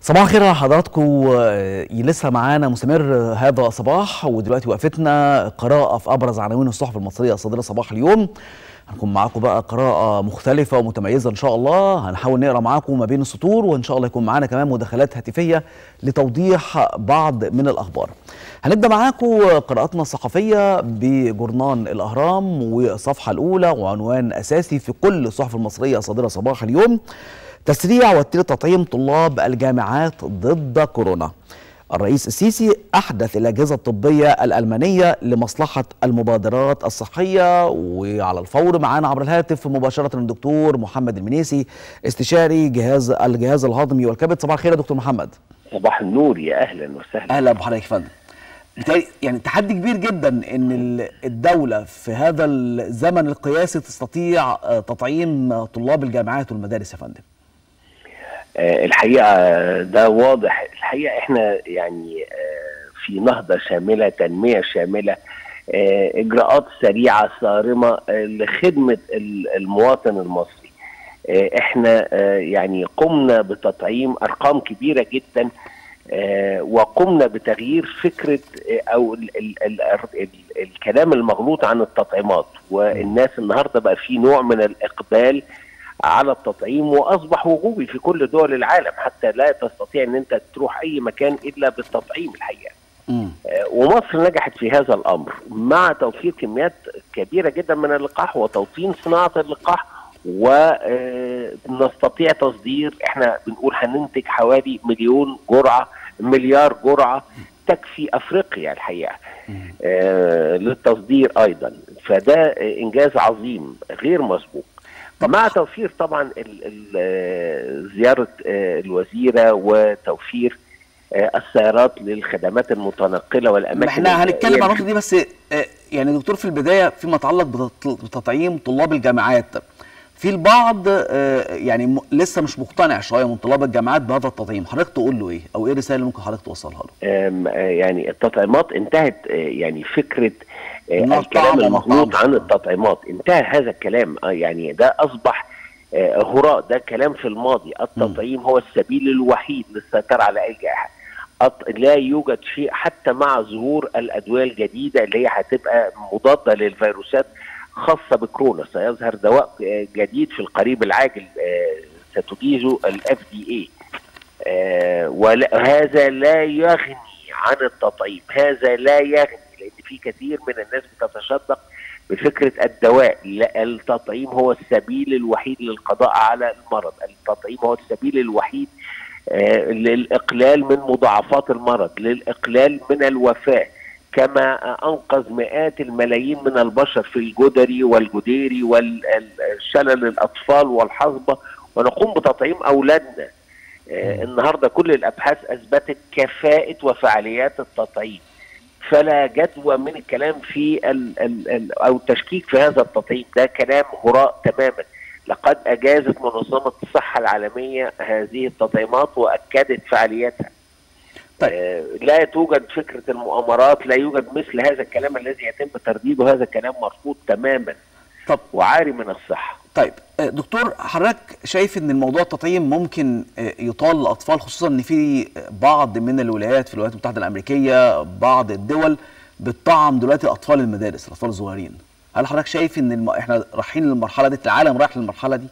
صباح الخير على حضراتكم آه، لسه معانا مستمر هذا الصباح ودلوقتي وقفتنا قراءة في أبرز عناوين الصحف المصرية الصادرة صباح اليوم. هنكون معاكم بقى قراءة مختلفة ومتميزة إن شاء الله. هنحاول نقرأ معاكم ما بين السطور وإن شاء الله يكون معانا كمان مداخلات هاتفية لتوضيح بعض من الأخبار. هنبدأ معاكم قراءتنا الصحفية بجورنان الأهرام والصفحة الأولى وعنوان أساسي في كل الصحف المصرية الصادرة صباح اليوم تسريع وتير تطعيم طلاب الجامعات ضد كورونا. الرئيس السيسي أحدث الأجهزة الطبية الألمانية لمصلحة المبادرات الصحية. وعلى الفور معانا عبر الهاتف مباشرة الدكتور محمد المنيسي استشاري جهاز الجهاز الهضمي والكبد. صباح الخير يا دكتور محمد. صباح النور يا أهلا وسهلا. أهلا بحضرتك يا فندم يعني تحدي كبير جدا إن ال- الدولة في هذا الزمن القياسي تستطيع آه، تطعيم طلاب الجامعات والمدارس يا فندم. آه الحقيقة ده واضح. الحقيقة إحنا يعني آه في نهضة شاملة تنمية شاملة آه إجراءات سريعة صارمة آه لخدمة ال- المواطن المصري. آه إحنا آه يعني قمنا بتطعيم أرقام كبيرة جدا آه وقمنا بتغيير فكرة آه أو ال ال ال ال الكلام المغلوط عن التطعيمات. والناس النهارده بقى في نوع من الإقبال على التطعيم وأصبح وجوبي في كل دول العالم حتى لا تستطيع إن أنت تروح أي مكان إلا بالتطعيم الحقيقة. مم. آه، ومصر نجحت في هذا الأمر مع توفير كميات كبيرة جدا من اللقاح وتوطين صناعة اللقاح ونستطيع تصدير إحنا بنقول هننتج حوالي مليون جرعة مليار جرعة تكفي أفريقيا الحقيقة. آه للتصدير أيضا. فده إنجاز عظيم غير مسبوق. مع توفير طبعا ال- ال- آه، زيارة آه، الوزيرة وتوفير آه، السيارات للخدمات المتنقلة والأماكن إحنا هنتكلم. عن النقطة دي بس يعني دكتور في البداية فيما يتعلق بتط- بتطعيم طلاب الجامعات. في البعض يعني لسه مش مقتنع شوية من طلاب الجامعات بهذا التطعيم. حضرتك تقول له إيه؟ أو إيه الرسالة اللي ممكن حضرتك توصلها له؟ يعني التطعيمات انتهت يعني فكرة الكلام طعم وما المغلوط. عن التطعيمات. انتهى هذا الكلام آه، يعني ده أصبح آه، هراء ده كلام في الماضي. التطعيم هو السبيل الوحيد للسيطرة على أي جائحة. أط- لا يوجد شيء حتى مع ظهور الأدوية الجديدة اللي هي هتبقى مضادة للفيروسات خاصة بكورونا. سيظهر دواء آه، جديد في القريب العاجل آه، ستجيزه الاف دي اي وهذا لا يغني عن التطعيم. هذا لا يغني لأن في كثير من الناس بتتشدق بفكرة الدواء التطعيم هو السبيل الوحيد للقضاء على المرض. التطعيم هو السبيل الوحيد آه، للإقلال من مضاعفات المرض للإقلال من الوفاة. كما أنقذ مئات الملايين من البشر في الجدري والجديري والشلل الأطفال والحصبة. ونقوم بتطعيم أولادنا. آه، النهارده كل الأبحاث أثبتت كفاءة وفعاليات التطعيم. فلا جدوى من الكلام في ال ال ال أو التشكيك في هذا التطعيم. ده كلام هراء تماما. لقد أجازت منظمة الصحة العالمية هذه التطعيمات وأكدت فعاليتها. طيب. آه، لا توجد فكرة المؤامرات لا يوجد مثل هذا الكلام الذي يتم ترديده. هذا كلام مرفوض تماما. طب وعاري من الصحة. طيب آه، دكتور حضرتك شايف إن الموضوع التطعيم ممكن آه، يطال الأطفال خصوصا إن في بعض من الولايات في الولايات المتحدة الأمريكية بعض الدول بتطعم دلوقتي أطفال المدارس الأطفال الصغيرين. هل حضرتك شايف إن الم... إحنا رايحين للمرحلة دي العالم رايح للمرحلة دي؟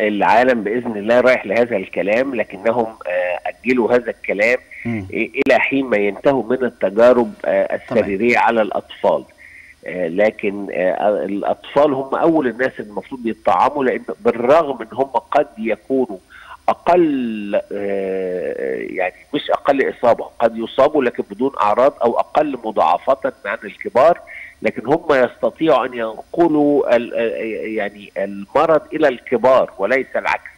العالم بإذن الله رايح لهذا الكلام لكنهم آه، أجلوا هذا الكلام مم. إلى حين ما ينتهوا من التجارب السريرية على الأطفال. لكن آه، الأطفال هم أول الناس المفروض يطعموا لأن بالرغم إن هم قد يكونوا أقل آه، يعني مش أقل إصابة قد يصابوا لكن بدون أعراض أو أقل مضاعفة عن الكبار لكن هم يستطيعوا أن ينقلوا آه، يعني المرض إلى الكبار وليس العكس.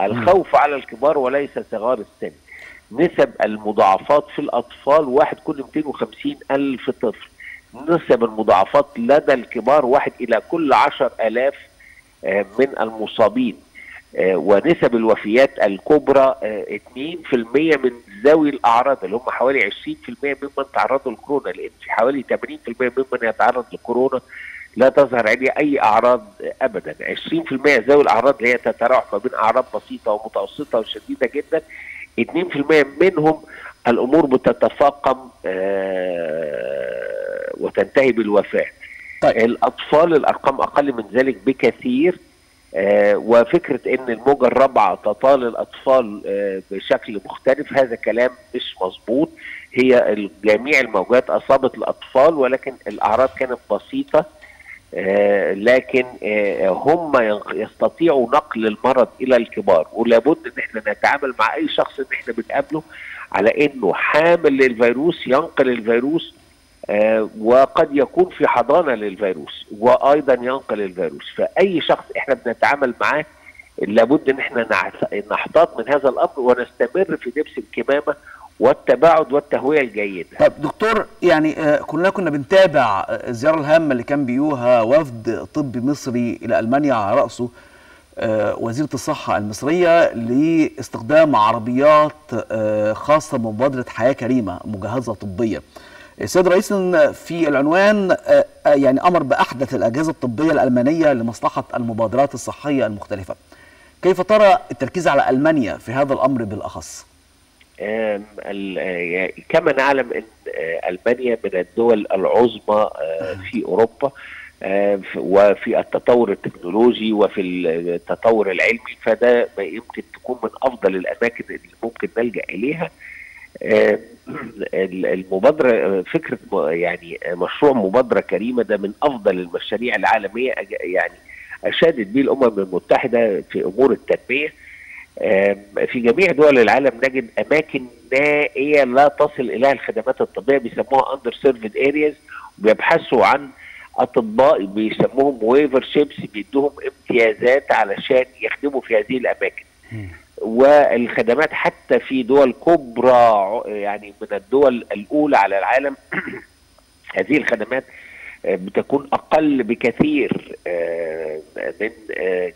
الخوف على الكبار وليس صغار السن. نسب المضاعفات في الأطفال واحد كل 250 ألف طفل. نسب المضاعفات لدى الكبار واحد إلى كل عشر ألاف آه، من المصابين. آه، ونسب الوفيات الكبرى آه، 2% من ذوي الأعراض اللي هم حوالي 20% ممن تعرضوا لكورونا. لأن في حوالي 80% ممن يتعرض لكورونا لا تظهر عليه أي أعراض ابدا. 20% ذوي الأعراض اللي هي تتراوح ما بين أعراض بسيطة ومتوسطة وشديدة جدا 2% منهم الأمور بتتفاقم آه وتنتهي بالوفاه طيب. الأطفال الأرقام أقل من ذلك بكثير آه وفكرة إن الموجة الرابعة تطال الأطفال آه بشكل مختلف هذا كلام مش مظبوط. هي جميع الموجات أصابت الأطفال ولكن الأعراض كانت بسيطة آه لكن هم يستطيعوا نقل المرض إلى الكبار. ولابد إن إحنا نتعامل مع أي شخص إن إحنا بنقابله على إنه حامل للفيروس ينقل الفيروس آه وقد يكون في حضانة للفيروس وأيضا ينقل الفيروس فأي شخص إحنا بنتعامل معاه لابد إن إحنا نحتاط من هذا الأمر ونستمر في لبس الكمامة والتباعد والتهوية الجيده. طب دكتور يعني آه كلنا كنا بنتابع الزياره الهامه اللي كان بيوها وفد طبي مصري إلى ألمانيا على رأسه آه وزيرة الصحة المصرية لاستخدام عربيات آه خاصة بمبادره حياة كريمة مجهزة طبيا. السيد الرئيس في العنوان يعني أمر بأحدث الأجهزة الطبية الألمانية لمصلحة المبادرات الصحية المختلفة. كيف ترى التركيز على ألمانيا في هذا الأمر بالأخص؟ كما نعلم إن ألمانيا من الدول العظمى في أوروبا وفي التطور التكنولوجي وفي التطور العلمي فده يمكن تكون من أفضل الأماكن اللي ممكن نلجأ إليها. المبادرة فكرة يعني مشروع مبادرة كريمة ده من أفضل المشاريع العالمية يعني أشادت به الأمم المتحدة في أمور التنمية. في جميع دول العالم نجد أماكن نائية لا تصل إليها الخدمات الطبية بيسموها underserved areas وبيبحثوا عن اطباء بيسموهم waiver ships بيدوهم امتيازات علشان يخدموا في هذه الاماكن. والخدمات حتى في دول كبرى يعني من الدول الأولى على العالم هذه الخدمات بتكون أقل بكثير من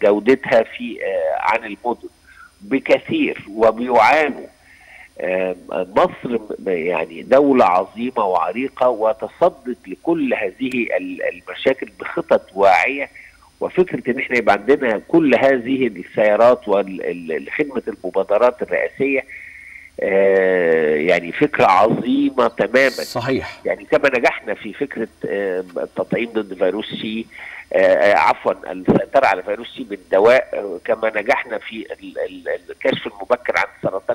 جودتها في عن المدن. بكثير وبيعانوا مصر يعني دولة عظيمة وعريقة وتصدت لكل هذه المشاكل بخطط واعية وفكرة إن إحنا يبقى عندنا كل هذه السيارات وخدمة المبادرات الرئاسية يعني فكرة عظيمة تماما. صحيح. يعني كما نجحنا في فكرة التطعيم ضد فيروس سي آه عفوا السيطرة على فيروس سي بالدواء كما نجحنا في الكشف المبكر عن سرطان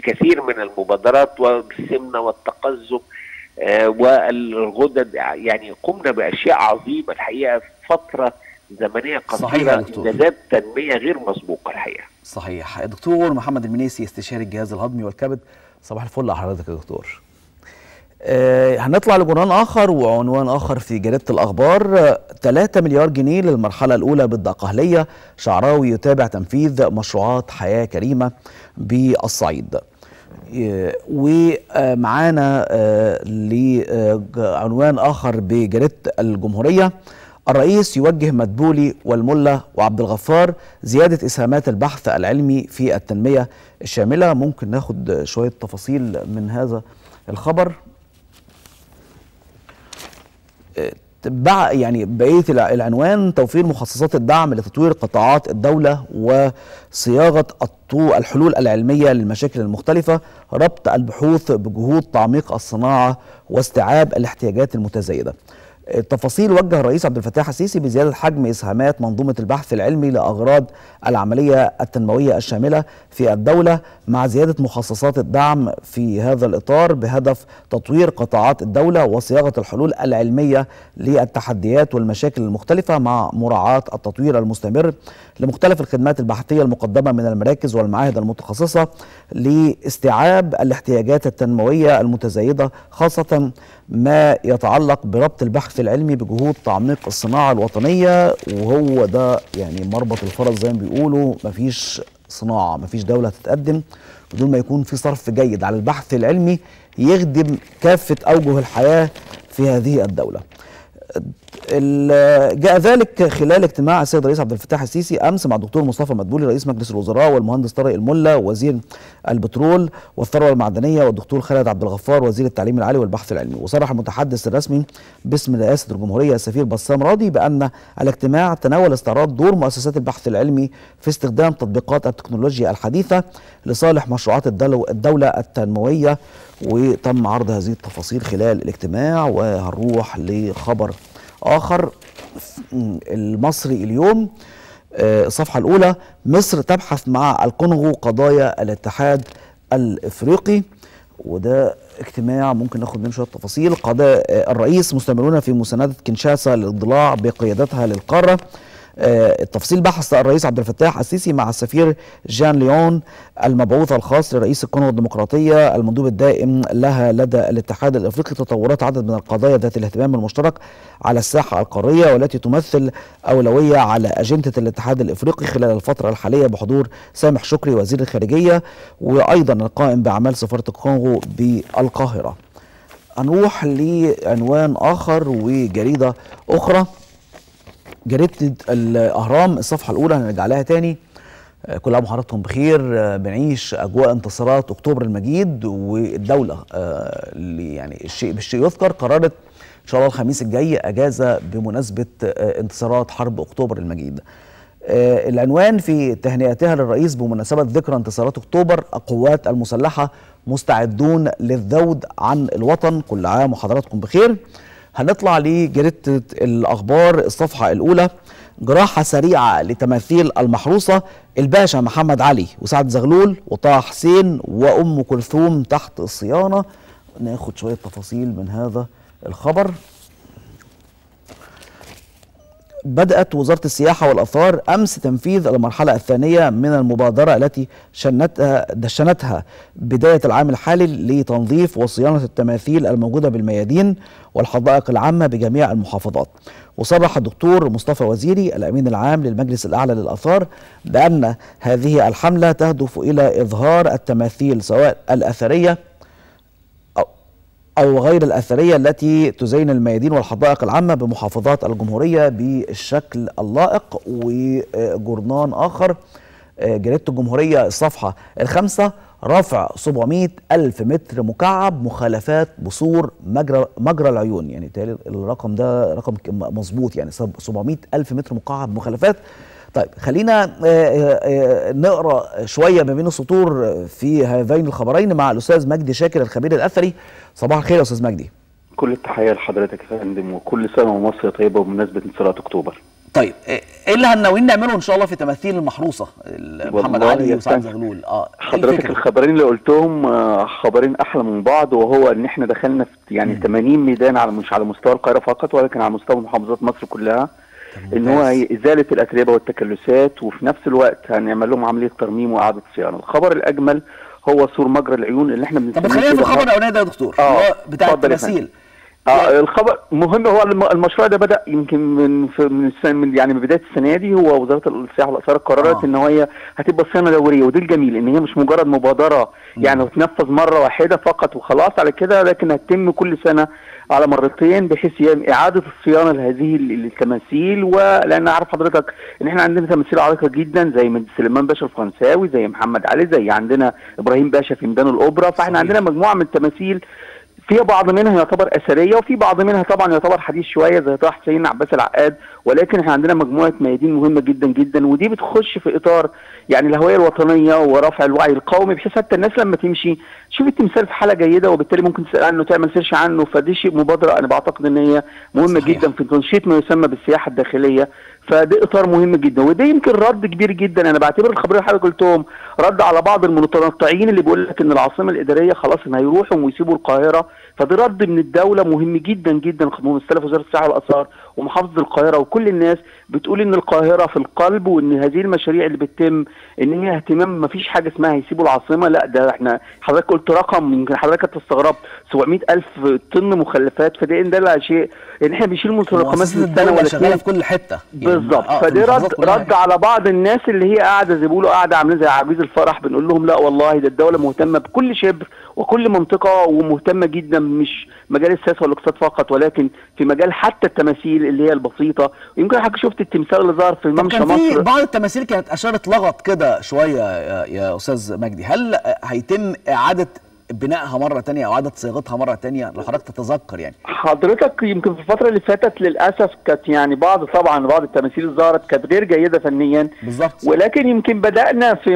في كثير من المبادرات والسمنة والتقزم آه والغدد يعني قمنا بأشياء عظيمة الحقيقة في فترة زمنية قصيرة إنجازات تنمية غير مسبوقة الحقيقة. صحيح. دكتور محمد المنيسي استشاري الجهاز الهضمي والكبد. صباح الفل على حضرتك يا دكتور. آه هنطلع لجرنان آخر وعنوان آخر في جريدة الأخبار. آه 3 مليار جنيه للمرحلة الأولى بالدقهلية. شعراوي يتابع تنفيذ مشروعات حياة كريمة بالصعيد. آه ومعانا لعنوان آخر بجريدة الجمهورية. الرئيس يوجه مدبولي والملا وعبد الغفار زيادة إسهامات البحث العلمي في التنمية الشاملة. ممكن ناخد شوية تفاصيل من هذا الخبر. يعني بقية العنوان توفير مخصصات الدعم لتطوير قطاعات الدولة وصياغة الحلول العلمية للمشاكل المختلفة ربط البحوث بجهود تعميق الصناعة واستيعاب الاحتياجات المتزايدة. التفاصيل وجه الرئيس عبد الفتاح السيسي بزيادة حجم إسهامات منظومة البحث العلمي لأغراض العملية التنموية الشاملة في الدولة مع زيادة مخصصات الدعم في هذا الإطار بهدف تطوير قطاعات الدولة وصياغة الحلول العلمية للتحديات والمشاكل المختلفة مع مراعاة التطوير المستمر لمختلف الخدمات البحثية المقدمة من المراكز والمعاهد المتخصصة لاستيعاب الاحتياجات التنموية المتزايدة خاصة ما يتعلق بربط البحث العلمي بجهود تعميق الصناعة الوطنية وهو ده يعني مربط الفرس زي ما بيقولوا مفيش صناعة مفيش دولة تتقدم بدون ما يكون في صرف جيد على البحث العلمي يخدم كافة أوجه الحياة في هذه الدولة. جاء ذلك خلال اجتماع السيد الرئيس عبد الفتاح السيسي أمس مع الدكتور مصطفى مدبولي رئيس مجلس الوزراء والمهندس طارق الملا وزير البترول والثروة المعدنية والدكتور خالد عبد الغفار وزير التعليم العالي والبحث العلمي. وصرح المتحدث الرسمي باسم رئاسة الجمهورية السفير بسام راضي بأن الاجتماع تناول استعراض دور مؤسسات البحث العلمي في استخدام تطبيقات التكنولوجيا الحديثة لصالح مشروعات الدولة التنموية. وتم عرض هذه التفاصيل خلال الاجتماع وهنروح لخبر آخر المصري اليوم آه، الصفحة الأولى مصر تبحث مع الكونغو قضايا الاتحاد الإفريقي. وده اجتماع ممكن ناخد منه شوية تفاصيل. قضايا آه، الرئيس مستمرون في مساندة كينشاسا للإضلاع بقيادتها للقارة. التفصيل بحث الرئيس عبد الفتاح السيسي مع السفير جان ليون المبعوث الخاص لرئيس الكونغو الديمقراطية المندوب الدائم لها لدى الاتحاد الأفريقي تطورات عدد من القضايا ذات الاهتمام المشترك على الساحة القارية والتي تمثل أولوية على أجندة الاتحاد الأفريقي خلال الفترة الحالية بحضور سامح شكري وزير الخارجية وأيضا القائم بأعمال سفارة الكونغو بالقاهرة. هنروح لعنوان آخر وجريدة أخرى جريدة الأهرام الصفحة الأولى هنرجع لها تاني. آه، كل عام وحضراتكم بخير. آه، بنعيش أجواء انتصارات أكتوبر المجيد والدولة آه، اللي يعني الشيء بالشيء يذكر قررت إن شاء الله الخميس الجاي أجازة بمناسبة انتصارات حرب أكتوبر المجيد. العنوان في تهنئتها للرئيس بمناسبة ذكرى انتصارات أكتوبر القوات المسلحة مستعدون للذود عن الوطن. كل عام وحضراتكم بخير. هنطلع لجريدة الأخبار الصفحة الأولى. جراحة سريعة لتماثيل المحروسة الباشا محمد علي وسعد زغلول وطه حسين وأم كلثوم تحت الصيانة ناخد شوية تفاصيل من هذا الخبر. بدأت وزارة السياحة والآثار أمس تنفيذ المرحلة الثانية من المبادرة التي شنتها دشنتها بداية العام الحالي لتنظيف وصيانة التماثيل الموجودة بالميادين والحدائق العامة بجميع المحافظات. وصرح الدكتور مصطفى وزيري الأمين العام للمجلس الأعلى للآثار بأن هذه الحملة تهدف إلى إظهار التماثيل سواء الأثرية أو غير الأثرية التي تزين الميادين والحدائق العامة بمحافظات الجمهورية بالشكل اللائق وجرنان آخر. آه، جريدة الجمهورية الصفحة الخامسة رفع 700 ألف متر مكعب مخالفات بصور مجرى مجرى العيون. يعني الرقم ده رقم مظبوط يعني سب- 700 ألف متر مكعب مخالفات. طيب خلينا آه، آه، آه، نقرأ شوية ما بين السطور في هذين الخبرين مع الأستاذ مجدي شاكر الخبير الأثري. صباح الخير يا أستاذ مجدي. كل التحية لحضرتك يا فندم وكل سنة ومصر طيبة بمناسبة انتصارات أكتوبر. طيب إيه اللي هناويين نعمله إن شاء الله في تماثيل المحروسة؟ ال- محمد علي وسعد. زغلول. آه إيه حضرتك؟ الخبرين اللي قلتهم خبرين أحلى من بعض وهو إن إحنا دخلنا في يعني 80 ميدان على مش على مستوى القاهرة فقط ولكن على مستوى محافظات مصر كلها. إن هو ممتاز. إزالة الأتربة والتكلسات وفي نفس الوقت هنعمل لهم عملية ترميم وإعادة صيانة. الخبر الأجمل هو سور مجرى العيون اللي إحنا طب بنسميه خلينا في الخبر الاولاني ده يا دكتور آه، بتاع التماثيل. آه الخبر مهم هو الم- المشروع ده بدأ يمكن من من, من يعني من بداية السنة دي هو وزارة السياحة والآثار قررت آه. إن هي هتبقى صيانة دورية ودي الجميل إن هي مش مجرد مبادرة يعني تنفذ مرة واحدة فقط وخلاص على كده لكن هتتم كل سنة على مرتين بحيث يعني إعادة الصيانة لهذه ال- التماثيل ولأن عارف حضرتك إن إحنا عندنا تماثيل عريقة جدا زي من سليمان باشا الفرنساوي زي محمد علي زي عندنا إبراهيم باشا في ميدان الأوبرا فإحنا صحيح. عندنا مجموعة من التماثيل في بعض منها يعتبر أثرية وفي بعض منها طبعا يعتبر حديث شوية زي طه حسين عباس العقاد. ولكن إحنا عندنا مجموعة ميادين مهمة جدا جدا ودي بتخش في إطار يعني الهوية الوطنية ورفع الوعي القومي بحيث حتى الناس لما تمشي تشوف التمثال في حالة جيدة وبالتالي ممكن تسأل عنه تعمل سيرش عنه. فدي شيء مبادرة أنا بعتقد إن هي مهمة صحيح. جدا في تنشيط ما يسمى بالسياحة الداخلية. فده إطار مهم جدا وده يمكن رد كبير جدا. أنا بعتبر الخبرين اللي حضرتك قلتهم رد على بعض المتنطعين اللي بيقول لك إن العاصمة الإدارية خلاص ان هيروحوا ويسيبوا القاهرة فده رد من الدولة مهم جدا جدا مستلف وزارة السياحه والآثار. ومحافظة القاهرة وكل الناس بتقول إن القاهرة في القلب وإن هذه المشاريع اللي بتتم إن هي اهتمام ما فيش حاجة اسمها هيسيبوا العاصمة لا ده إحنا حضرتك قلت رقم يمكن حضرتك استغربت 700 ألف طن مخلفات فده إن ده شيء إن إحنا بنشيل متراكمات من سنة ولا اتنين. في كل حتة. يعني بالظبط. آه، المحافظات رد. رد على بعض الناس اللي هي قاعدة زي بيقولوا قاعدة عاملين زي عجيز الفرح بنقول لهم لا والله ده الدولة مهتمة بكل شبر وكل منطقة ومهتمة جدا مش مجال السياسة والاقتصاد فقط ولكن في مجال حتى التماثيل التماثيل اللي هي البسيطة. يمكن حضرتك شفت التمثال اللي ظهر في ممشى كان في مصر. بعض التماثيل كانت أشارت لغط كده شوية يا, أستاذ مجدي. هل هيتم إعادة بنائها مرة تانية أو إعادة صياغتها مرة تانية؟ لو حضرتك تتذكر يعني. حضرتك يمكن في الفترة اللي فاتت للأسف كانت يعني بعض طبعا بعض التماثيل اللي ظهرت كانت غير جيدة فنيا. بالظبط. ولكن يمكن بدأنا في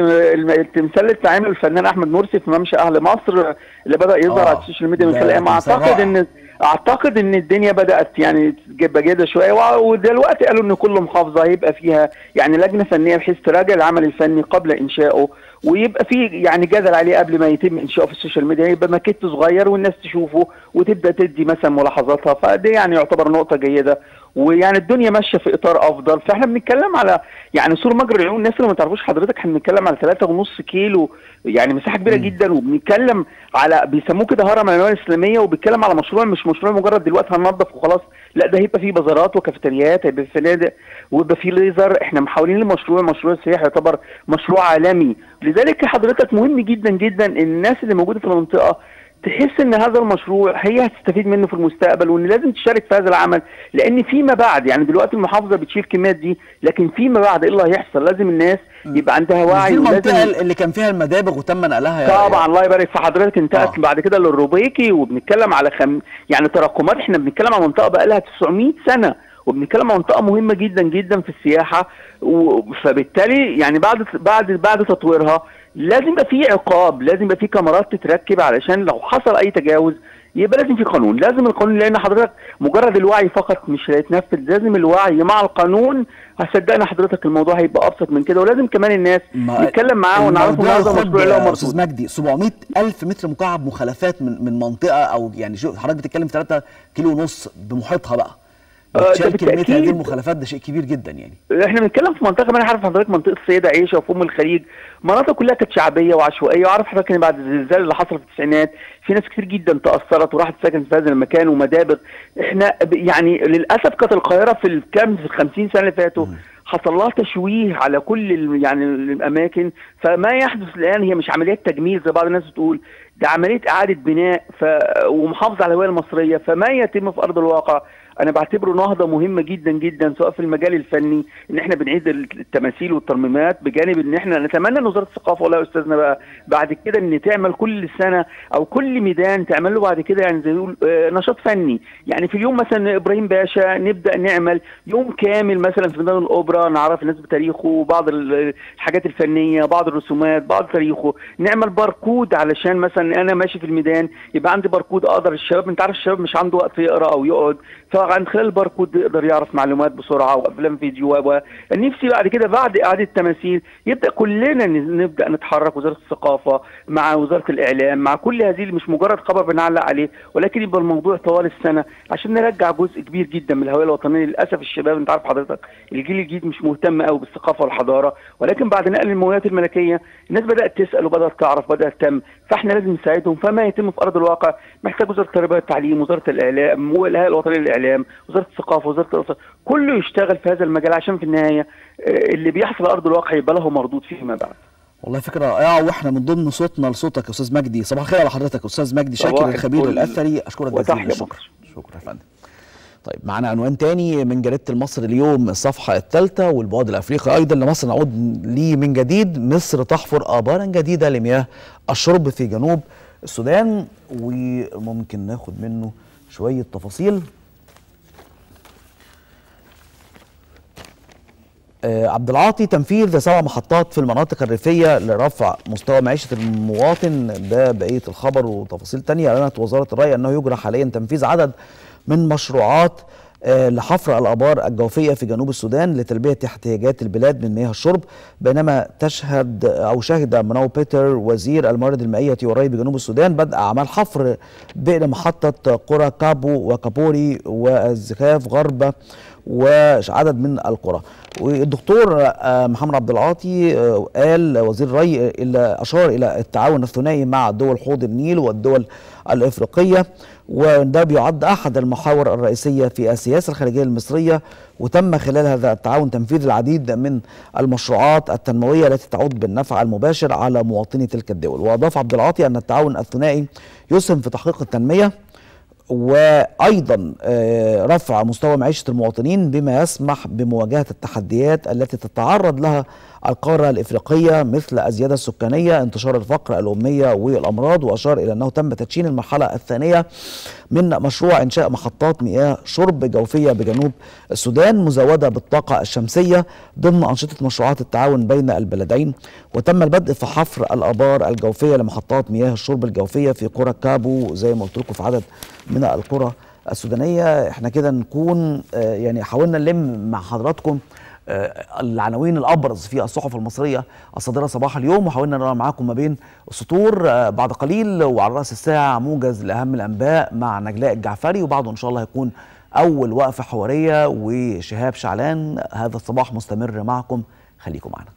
التمثال اللي اتعمل الفنان أحمد مرسي في ممشى أهل مصر اللي بدأ يظهر آه، على ال social media من خلال أيام أعتقد. إن أعتقد إن الدنيا بدأت يعني تبقى جيده شوية ودلوقتي قالوا إن كل محافظة هيبقى فيها يعني لجنة فنية بحيث تراجع العمل الفني قبل انشائه ويبقى في يعني جدل عليه قبل ما يتم انشائه في ال social media يبقى ماكيت صغير والناس تشوفه وتبدأ تدي مثلا ملاحظاتها فده يعني يعتبر نقطة جيدة. ويعني الدنيا ماشية في إطار أفضل. فإحنا بنتكلم على يعني سور مجرى العيون الناس اللي ما تعرفوش حضرتك إحنا بنتكلم على 3.5 كيلو يعني مساحة كبيرة. جدا وبنتكلم على بيسموه كده هرم العنوان الإسلامية وبيتكلم على مشروع مش مشروع مجرد دلوقتي هننظف وخلاص. لا ده هيبقى فيه بازارات وكافيتريات هيبقى فيه فنادق ويبقى فيه ليزر. إحنا محاولين المشروع مشروع السياحي يعتبر مشروع عالمي. لذلك حضرتك مهم جدا جدا الناس اللي موجودة في المنطقة تحس إن هذا المشروع هي هتستفيد منه في المستقبل وإن لازم تشارك في هذا العمل لأن فيما بعد يعني دلوقتي المحافظة بتشيل الكميات دي لكن فيما بعد إيه اللي هيحصل؟ لازم الناس يبقى عندها وعي دي المنطقة اللي كان فيها المدابغ وتم نقلها طبعا الله يبارك في حضرتك انتهت آه. بعد كده للروبيكي وبنتكلم على خم... يعني تراكمات إحنا بنتكلم عن منطقة بقى لها 900 سنة. وبنتكلم عن منطقة مهمة جدا جدا في السياحة. فبالتالي يعني بعد بعد بعد تطويرها لازم يبقى في عقاب لازم يبقى في كاميرات تتركب علشان لو حصل أي تجاوز يبقى لازم في قانون. لازم القانون لأن حضرتك مجرد الوعي فقط مش هيتنفذ. لازم الوعي مع القانون هصدقنا حضرتك الموضوع هيبقى أبسط من كده. ولازم كمان الناس نتكلم معاه ونعرفه ان الموضوع هذا مشروع يا أستاذ مجدي 700 ألف متر مكعب مخالفات من من منطقة أو يعني حضرتك بتتكلم في 3 كيلو ونص بمحيطها بقى. آه، ده بتشال كمية. هذه المخالفات ده شيء كبير جدا يعني. إحنا بنتكلم في منطقة ما أنا عارف حضرتك منطقة السيده عيشة وفي أم الخليج. مناطق كلها كانت شعبية وعشوائية. وعارف حضرتك إن بعد الزلزال اللي حصل في التسعينات في ناس كتير جدا تأثرت وراحت سكن في هذا المكان ومدابغ. إحنا يعني للأسف كانت القاهرة في الكام في ال 50 سنة اللي فاتوا حصل لها تشويه على كل يعني الأماكن. فما يحدث الآن هي مش عمليات تجميل زي بعض الناس بتقول. ده عملية إعادة بناء ف... ومحافظة على الهوية المصرية. فما يتم في أرض الواقع أنا بعتبره نهضة مهمة جدا جدا سواء في المجال الفني إن إحنا بنعيد التماثيل والترميمات بجانب إن إحنا نتمنى إن وزارة الثقافة والله يا أستاذنا بقى بعد كده إن تعمل كل سنة أو كل ميدان تعمل له بعد كده يعني زي آه، نشاط فني. يعني في اليوم مثلا إبراهيم باشا نبدأ نعمل يوم كامل مثلا في ميدان الأوبرا نعرف الناس بتاريخه بعض ال- الحاجات الفنية بعض الرسومات بعض تاريخه. نعمل باركود علشان مثلا أنا ماشي في الميدان يبقى عندي باركود أقدر الشباب أنت عارف الشباب مش عنده وقت يقرأ أو يقعد. فعن خلال الباركود يقدر يعرف معلومات بسرعة وأفلام فيديو و نفسي بعد كده بعد إعادة التماثيل يبدأ كلنا نبدأ نتحرك وزارة الثقافة مع وزارة الإعلام مع كل هذه مش مجرد خبر بنعلق عليه ولكن يبقى الموضوع طوال السنة عشان نرجع جزء كبير جدا من الهوية الوطنية. للأسف الشباب أنت عارف حضرتك الجيل الجديد مش مهتم قوي بالثقافة والحضارة ولكن بعد نقل المومياوات الملكية الناس بدأت تسأل وبدأت تعرف بدأت تم فاحنا لازم نساعدهم. فما يتم في أرض الواقع محتاج وزارة التربية والتعليم وزارة الإعلام والهيئه الوطنية للإعلام وزارة الثقافة وزارة الاثار كله يشتغل في هذا المجال عشان في النهاية آه، اللي بيحصل على أرض الواقع يبقى له مردود فيما بعد. والله فكرة رائعة وإحنا من ضمن صوتنا لصوتك يا أستاذ مجدي. صباح الخير على حضرتك أستاذ مجدي شاكر الخبير الاثري أشكرك جزيلا. مصر. شكرا يا فندم. طيب معنا عنوان تاني من جريدة المصري اليوم الصفحة الثالثة والبعد الأفريقي أيضا لمصر. نعود ليه من جديد. مصر تحفر ابارا جديدة لمياه الشرب في جنوب السودان وممكن ناخد منه شوية تفاصيل. آه، عبد العاطي تنفيذ سبع محطات في المناطق الريفية لرفع مستوى معيشة المواطن. ده بقية الخبر وتفاصيل تانية. أعلنت وزارة الري أنه يجرى حاليا تنفيذ عدد من مشروعات آه، لحفر الآبار الجوفية في جنوب السودان لتلبية احتياجات البلاد من مياه الشرب. بينما تشهد أو شهد منو بيتر وزير الموارد المائية والري بجنوب السودان بدء أعمال حفر بئر محطة قرى كابو وكابوري والزكاف غرب وعدد من القرى. والدكتور آه، محمد عبد العاطي آه، قال وزير الري إلى أشار إلى التعاون الثنائي مع دول حوض النيل والدول الإفريقية. وده بيعد أحد المحاور الرئيسية في السياسة الخارجية المصرية وتم خلال هذا التعاون تنفيذ العديد من المشروعات التنموية التي تعود بالنفع المباشر على مواطني تلك الدول. وأضاف عبد العاطي أن التعاون الثنائي يسهم في تحقيق التنمية وأيضا آه، رفع مستوى معيشة المواطنين بما يسمح بمواجهة التحديات التي تتعرض لها القارة الإفريقية مثل الزيادة السكانية، انتشار الفقر، الاميه والأمراض، وأشار إلى أنه تم تدشين المرحلة الثانية من مشروع إنشاء محطات مياه شرب جوفية بجنوب السودان مزودة بالطاقة الشمسية ضمن أنشطة مشروعات التعاون بين البلدين، وتم البدء في حفر الآبار الجوفية لمحطات مياه الشرب الجوفية في قرى كابو زي ما قلت لكم في عدد من القرى السودانية، إحنا كده نكون آه، يعني حاولنا نلم مع حضراتكم العناوين الأبرز في الصحف المصرية الصادرة صباح اليوم وحاولنا نقرا معاكم ما بين السطور آه، بعد قليل وعلى رأس الساعة موجز لأهم الأنباء مع نجلاء الجعفري وبعده إن شاء الله هيكون أول وقفة حوارية وشهاب شعلان. هذا الصباح مستمر معكم خليكم معنا.